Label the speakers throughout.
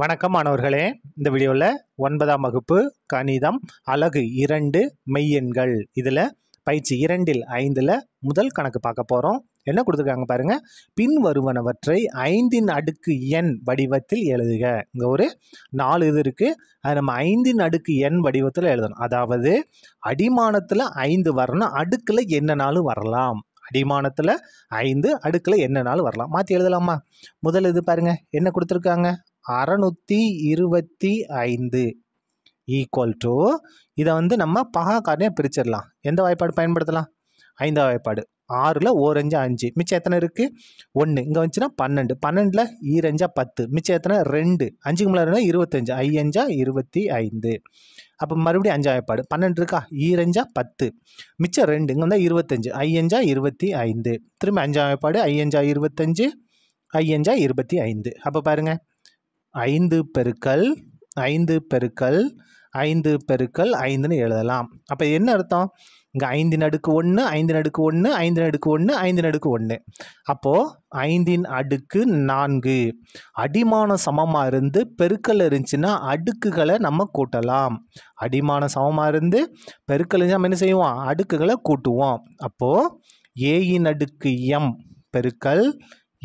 Speaker 1: வணக்கம் மாணவர்களே. இந்த வீடியோவில் ஒன்பதாம் வகுப்பு கணிதம் அலகு இரண்டு மெய்யெண்கள். இதில் பயிற்சி இரண்டில் ஐந்தில் முதல் கணக்கு பார்க்க போகிறோம் என்ன கொடுத்துருக்காங்க பாருங்கள் பின் வருவனவற்றை ஐந்தின் அடுக்கு எண் வடிவத்தில் எழுதுக. இங்கே ஒரு நாலு இது இருக்குது அது நம்ம ஐந்தின் அடுக்கு எண் வடிவத்தில் எழுதணும். அதாவது அடிமானத்தில் ஐந்து வரணும் அடுக்கில் என்னனாலும் வரலாம். அடிமானத்தில் ஐந்து அடுக்கில் என்னனாலும் வரலாம். மாற்றி எழுதலாமா? முதல் இது பாருங்கள் என்ன கொடுத்துருக்காங்க? அறநூற்றி இருபத்தி ஐந்து ஈக்குவல் டு இதை வந்து நம்ம பகா காரணியாக பிரிச்சிடலாம். எந்த வாய்ப்பாடு பயன்படுத்தலாம்? ஐந்தாவது வாய்ப்பாடு. ஆறில் ஓரஞ்சா அஞ்சு. மிச்சம் எத்தனை இருக்குது ஒன்று இங்கே வந்துச்சுன்னா பன்னெண்டு. பன்னெண்டில் ஈரஞ்சா பத்து. மிச்சம் எத்தனை? ரெண்டு. அஞ்சுக்கு முன்னாடி இருபத்தஞ்சு. ஐயஞ்சா இருபத்தி ஐந்து. அப்போ மறுபடியும் அஞ்சா வாய்ப்பாடு. பன்னெண்டு இருக்கா? ஈரஞ்சா பத்து. மிச்சம் ரெண்டு. இங்கே வந்தால் இருபத்தஞ்சு. ஐயஞ்சா இருபத்தி ஐந்து. திரும்ப அஞ்சா வாய்ப்பாடு. ஐயஞ்சா இருபத்தஞ்சு. ஐயஞ்சா இருபத்தி ஐந்து. அப்போ பாருங்கள் ஐந்து பெருக்கல் ஐந்து பெருக்கல் ஐந்து பெருக்கல் ஐந்துன்னு எழுதலாம். அப்போ என்ன அர்த்தம்? இங்கே ஐந்தின் அடுக்கு ஒன்று ஐந்தின் அடுக்கு ஒன்று ஐந்தின் அடுக்கு ஒன்று ஐந்தின் அடுக்கு ஒன்று அப்போது ஐந்தின் அடுக்கு நான்கு. அடிமான சமமாக இருந்து பெருக்கல் இருந்துச்சுன்னா அடுக்குகளை நம்ம கூட்டலாம். அடிமான சமமாக இருந்து பெருக்கல் இருந்துச்சு நம்ம என்ன செய்வோம்? அடுக்குகளை கூட்டுவோம். அப்போது ஏயின் அடுக்கு எம் பெருக்கல்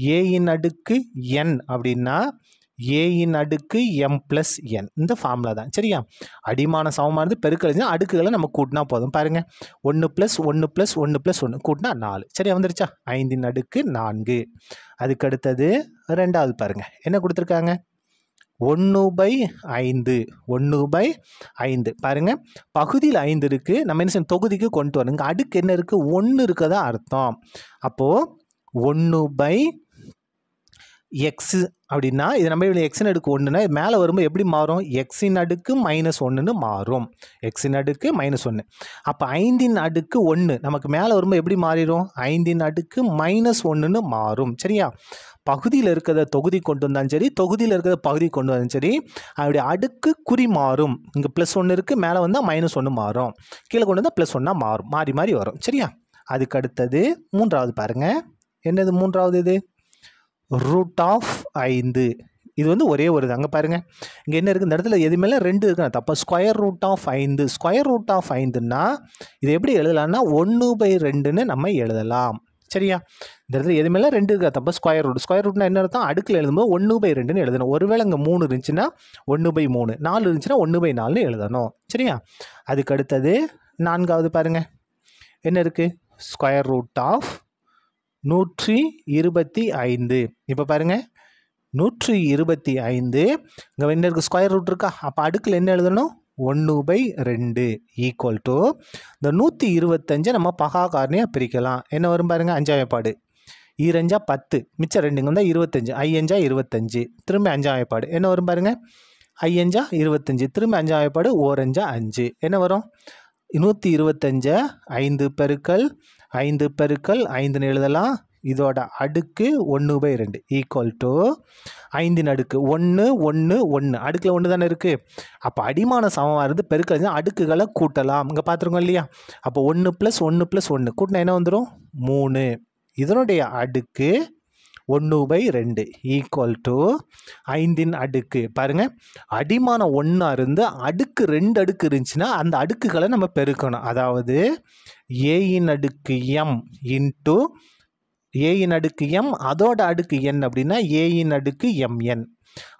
Speaker 1: ஏயின் அடுக்கு என் அப்படின்னா ஏயின் அடுக்கு எம் ப்ளஸ் என் இந்த ஃபார்முலா தான். சரியா? அடிமான சமமானது பெருக்கல் அடுக்குகளை நம்ம கூட்டினா போதும். பாருங்கள் ஒன்று ப்ளஸ் ஒன்று ப்ளஸ் ஒன்று ப்ளஸ் ஒன்று கூட்டினா நாலு. சரியா? வந்துருச்சா? ஐந்தின் அடுக்கு நான்கு. அதுக்கு அடுத்தது ரெண்டாவது பாருங்கள் என்ன கொடுத்துருக்காங்க? ஒன்று பை ஐந்து. ஒன்று பை ஐந்து. பாருங்கள் பகுதியில் ஐந்து இருக்குது நம்ம என்ன செய்யணும்? தொகுதிக்கு கொண்டு வரணுங்க அடுக்கு என்ன இருக்குது ஒன்று இருக்கதா அர்த்தம். அப்போது ஒன்று பை எக்ஸு அப்படின்னா இது நம்ம இவ்வளோ எக்ஸின் அடுக்கு ஒன்றுனா மேலே வரும்போது எப்படி மாறும்? எக்ஸின் அடுக்கு மைனஸ் ஒன்றுன்னு மாறும். எக்ஸின் அடுக்கு மைனஸ் ஒன்று அப்போ ஐந்தின் அடுக்கு ஒன்று நமக்கு மேலே வரும்போது எப்படி மாறிடும்? ஐந்தின் அடுக்கு மைனஸ் ஒன்றுன்னு மாறும். சரியா? பகுதியில் இருக்கிறத தொகுதி கொண்டு வந்தாலும் சரி தொகுதியில் இருக்கிறத பகுதி கொண்டு வந்தாலும் சரி அதோடைய அடுக்கு குறி மாறும். இங்கே ப்ளஸ் ஒன்று இருக்குது மேலே வந்தால் மைனஸ் ஒன்று மாறும். கீழே கொண்டு வந்தால் ப்ளஸ் ஒன்றா மாறும். மாறி மாறி வரும். சரியா? அதுக்கு அடுத்தது மூன்றாவது பாருங்கள் என்னது மூன்றாவது இது? ரூட் ஆஃப் ஐந்து. இது வந்து ஒரே ஒரு இது. அங்கே பாருங்கள் இங்கே என்ன இருக்குது இந்த இடத்துல எதுவுமே ரெண்டு இருக்கு. தப்பா ஸ்கொயர் ரூட் ஆஃப் ஐந்து. ஸ்கொயர் ரூட் ஆஃப் ஐந்துன்னா இது எப்படி எழுதலாம்னா ஒன்று பை ரெண்டுன்னு நம்ம எழுதலாம். சரியா? இந்த இடத்துல எதுவுமே ரெண்டு இருக்கா. தப்போ ஸ்கொயர் ரூட் ஸ்கொயர் ரூட்னா என்ன அர்த்தம்? அடுக்கில் எழுதும்போது ஒன்று பை ரெண்டுன்னு எழுதணும். ஒருவேளை இங்கே மூணு இருந்துச்சுன்னா ஒன்று பை மூணு. நாலு இருந்துச்சுன்னா ஒன்று பை நாலுன்னு எழுதணும். சரியா? அதுக்கு அடுத்தது நான்காவது பாருங்கள் என்ன இருக்குது ஸ்கொயர் ரூட் ஆஃப் நூற்றி இருபத்தி ஐந்து. இப்போ பாருங்கள் நூற்றி இருபத்தி ஐந்து. இங்கே என்ன இருக்குது ஸ்கொயர் ரூட் இருக்கா? அப்போ அடுக்கில் என்ன எழுதணும்? ஒன்று பை ரெண்டு ஈக்குவல் டு இந்த நூற்றி இருபத்தஞ்சை நம்ம பகா காரணியாக பிரிக்கலாம். என்ன வரும் பாருங்கள் அஞ்சாவைப்பாடு ஈரஞ்சா பத்து மிச்சம் ரெண்டுங்க வந்தால் இருபத்தஞ்சு. ஐயஞ்சா இருபத்தஞ்சு திரும்ப அஞ்சாவைப்பாடு என்ன வரும் பாருங்கள் ஐயஞ்சா இருபத்தஞ்சு திரும்ப அஞ்சாவைப்பாடு ஓரஞ்சா அஞ்சு. என்ன வரும்? நூற்றி இருபத்தஞ்சை ஐந்து பெருக்கல் ஐந்து பெருக்கல் ஐந்துன்னு எழுதலாம். இதோட அடுக்கு ஒன்று பை ரெண்டு. ஈக்குவல் டு ஐந்தின் அடுக்கு. ஒன்று ஒன்று ஒன்று அடுக்கில் ஒன்று தானே இருக்குது அப்போ அடிமான சமமாக இருந்து பெருக்கல் அடுக்குகளை கூட்டலாம். இங்கே பார்த்துருக்கோம் இல்லையா? அப்போ ஒன்று ப்ளஸ் ஒன்று ப்ளஸ் ஒன்று கூட்டினா என்ன வந்துடும் மூணு. இதனுடைய அடுக்கு ஒன்று பை ரெண்டு. ஈக்குவல் டு ஐந்தின் அடுக்கு. பாருங்கள் அடிமானம் ஒன்றா இருந்து அடுக்கு ரெண்டு அடுக்கு இருந்துச்சுன்னா அந்த அடுக்குகளை நம்ம பெருக்கணும். அதாவது ஏயின் அடுக்கு எம் இன்ட்டு ஏயின் அடுக்கு எம் அதோட அடுக்கு என் அப்படின்னா ஏயின் அடுக்கு எம்என்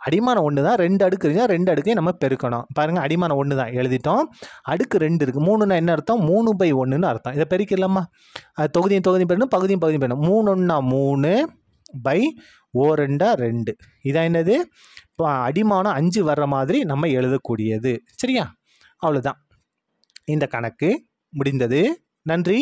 Speaker 1: அடிமானம் ஒன்று தான் ரெண்டு அடுக்கு இருந்தால் ரெண்டு அடுக்கையும் நம்ம பெருக்கணும். பாருங்கள் அடிமானம் ஒன்று தான் எழுதிட்டோம். அடுக்கு ரெண்டு இருக்குது மூணுன்னா என்ன அர்த்தம்? மூணு பை ஒன்றுன்னு அர்த்தம். இதை பெருக்கிடலாமா? அது தொகுதியும் தொகுதியும் பெறணும் பகுதியும் பகுதியும் பெறணும். மூணுன்னா மூணு பை ஓ ரெண்டா ரெண்டு. இதான் என்னது? இப்போ அடிமானம் அஞ்சு வர்ற மாதிரி நம்ம எழுதக்கூடியது. சரியா? அவ்வளோதான் இந்த கணக்கு முடிந்தது. நன்றி.